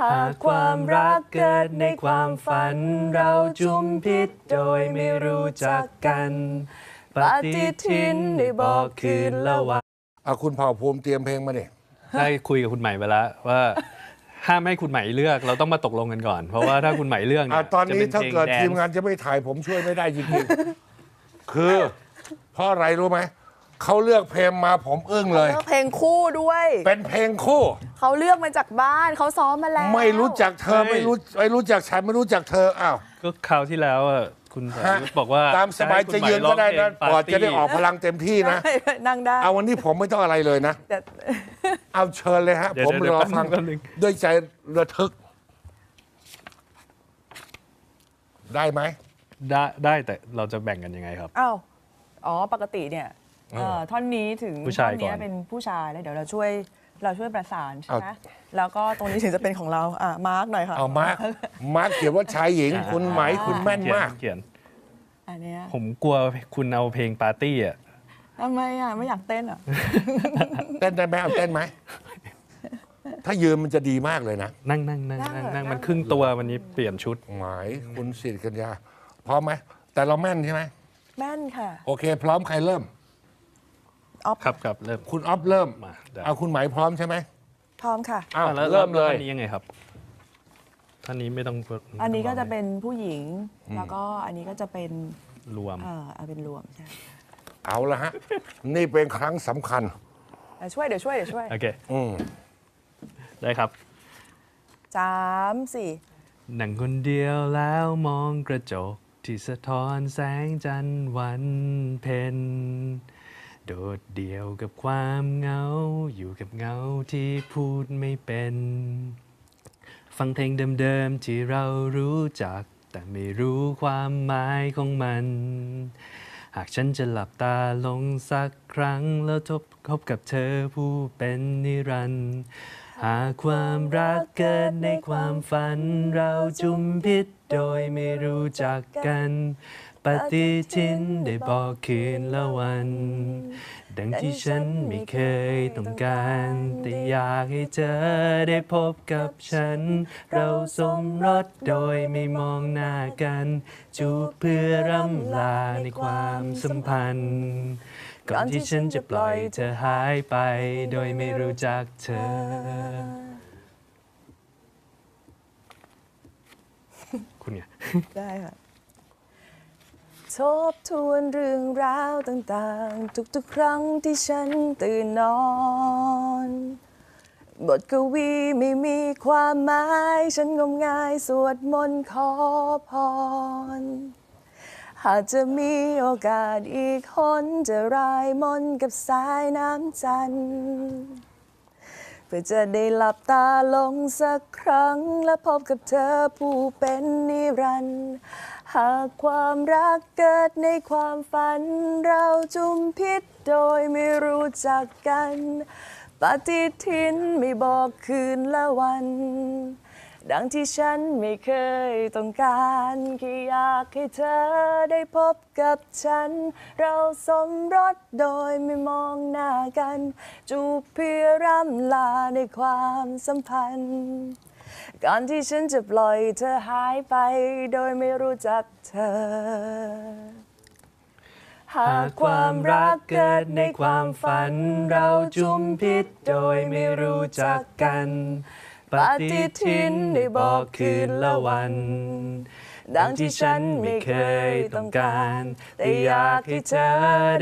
หากความรักเกิดในความฝัน เราจุมพิษโดยไม่รู้จักกัน ปฏิทินได้บอกคืนละวันเอาคุณเผ่าภูมิเตรียมเพลงมาดิได้คุยกับคุณใหม่ไปแล้วว่า ห้ามให้คุณใหม่เลือกเราต้องมาตกลงกันก่อน เพราะว่าถ้าคุณใหม่เลือกเนี่อะยตอนจะนี้เป็นถ้าพลเกิดแดทีมนซ์งานจะไม่ถ่ายผมช่วยไม่ได้จริงๆ คือเพราะอะไรรู้ไหม เขาเลือกเพลงมาผมอึ้งเลยเลือกเพลงคู่ด้วย เป็นเพลงคู่ เขาเลือกมาจากบ้านเขาซ้อมมาแล้วไม่รู้จักเธอไม่รู้ไม่รู้จักฉันไม่รู้จักเธออ้าวก็คราวที่แล้วอะคุณสรฮะยุทธ์บอกว่าตามสบายจะยืนก็ได้นะให้คุณใหม่ก่อนร้งเพลงจะได้ออกพปาร์ตี้ลังเต็มที่นะนั่งได้เอาวันนี้ผมไม่ต้องอะไรเลยนะแต่เอาเชิญเลยฮะเดี๋ยวผมเดี๋ยวรอแป๊บฟังนึงแป๊บนึงด้วยใจระทึก ได้ไหมได้ได้แต่เราจะแบ่งกันยังไงครับอ้าวอ๋อปกติเนี่ย เอ่อท่อนนี้ถึงผู้ชายท่อนเนี้ก่อนเป็นผู้ชายแล้วเดี๋ยวเราช่วยเราช่วยประสานใช่ไหมเอาแล้วก็ตรงนี้ถึงจะเป็นของเราอะมาร์กหน่อยค่ะเอามาร์คมาร์คเขียนว่าชายหญิงคุณไหมคุณแม่นเขียมาก เขียน อันเนี้ยผมกลัวคุณเอาเพลงปาร์ตี้อะ ทำไมอะไม่อยากเต้นอะ เต้นได้ไหมเอาเต้นไหม ถ้ายืนมันจะดีมากเลยนะนั่งนั่งนั่งได้นั่งเหรอนั่งได้มันครึ่งตัววันนี้เปลี่ยนชุด หมายคุณสิริกัญญาพร้อมไหมแต่เราแม่นใช่ไหมแม่นค่ะ โอเค พร้อมใครเริ่ม ออฟครับครับเริ่มคุณออฟเริ่มมาได้เอาคุณไหมพร้อมใช่ไหมพร้อมค่ะ อ้าวอะแล้วเริ่มเลย ท่านนี้ยังไงครับท่านนี้ไม่ต้องอันนี้ก็จะเป็นผู้หญิง แล้วก็อันนี้ก็จะเป็นรวม เอ่อเอาเป็นรวมใช่เอาละฮะ นี่เป็นครั้งสำคัญ เดี๋ยวช่วยเดี๋ยวช่วยเดี๋ยวช่วยโอเคอืม ได้ครับ สามสี่นั่งคนเดียวแล้วมองกระจก ที่สะท้อนแสงจันทร์วันเพ็ญ โดดเดี่ยวกับความเหงา อยู่กับเหงาที่พูดไม่เป็น ฟังเพลงเดิมๆที่เรารู้จัก แต่ไม่รู้ความหมายของมัน หากฉันจะหลับตาลงสักครั้ง แล้วทบคบกับเธอผู้เป็นนิรันดร์หากความรักเกิดในความฝัน เราจุมพิษโดยไม่รู้จักกัน ปฏิทินได้บอกคืนละวัน ดังที่ฉันไม่เคยต้องการ แต่อยากให้เธอได้พบกับฉัน เราสมรสโดยไม่มองหน้ากัน จูบเพื่อร่ำลาในความสัมพันธ์ ก่อนที่ฉันจะปล่อยเธอหายไป โดยไม่รู้จักเธอ คุณไงได้ค่ะ ทบทวนเรื่องราวต่างๆ ทุกๆ ครั้งที่ฉันตื่นนอน บทกวีไม่มีความหมาย ฉันงมงายสวดมนต์ขอพร หากจะมีโอกาสอีกคนจะรายมนต์กับสายน้ำจันทร์เพื่อจะได้หลับตาลงสักครั้ง และพบกับเธอผู้เป็นนิรันดร์ หากความรักเกิดในความฝัน เราจุมพิษโดยไม่รู้จักกัน ปฏิทินไม่บอกคืนละวัน ดังที่ฉันไม่เคยต้องการแค่อยากให้เธอได้พบกับฉัน เราสมรสโดยไม่มองหน้ากัน จูบเพื่อร่ำลาในความสัมพันธ์ ก่อนที่ฉันจะปล่อยเธอหายไป โดยไม่รู้จักเธอหากความรักเกิดในความฝัน เราจุมพิษโดยไม่รู้จักกัน ปฏิทินได้บอกคืนละวัน ดังที่ฉันไม่เคยต้องการ แต่อยากให้เธอ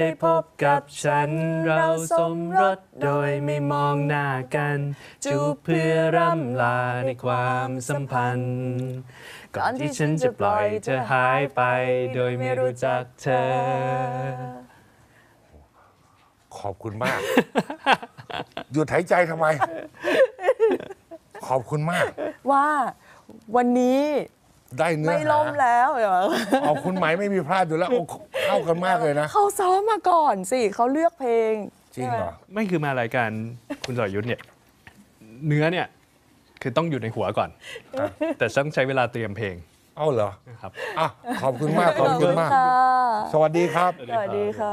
ได้พบกับฉัน เราสมรสโดยไม่มองหน้ากัน จูบเพื่อร่ำลาในความสัมพันธ์ ก่อนที่ฉันจะปล่อยเธอหายไป โดยไม่รู้จักเธอ ขอบคุณมาก หยุดหายใจทำไม ขอบคุณมาก ว่าวันนี้ ได้เนื้อไม่หาล่มแล้วเหรอเอาคุณไหมไม่มีพลาดอยู่แล้วโอ้เข้ากันมากเลยนะ เขาซ้อมมาก่อนสิเขาเลือกเพลง จริงเหรอ ไม่คือมารายการคุณสรยุทธ์เนี่ย เนื้อเนี่ย คือต้องอยู่ในหัวก่อนแต่ต้องใช้เวลาเตรียมเพลงเอาเหรอนะครับ อะขอบคุณมากขอบคุณมาก ค่ะสวัสดีครับ สวัสดีค่ะ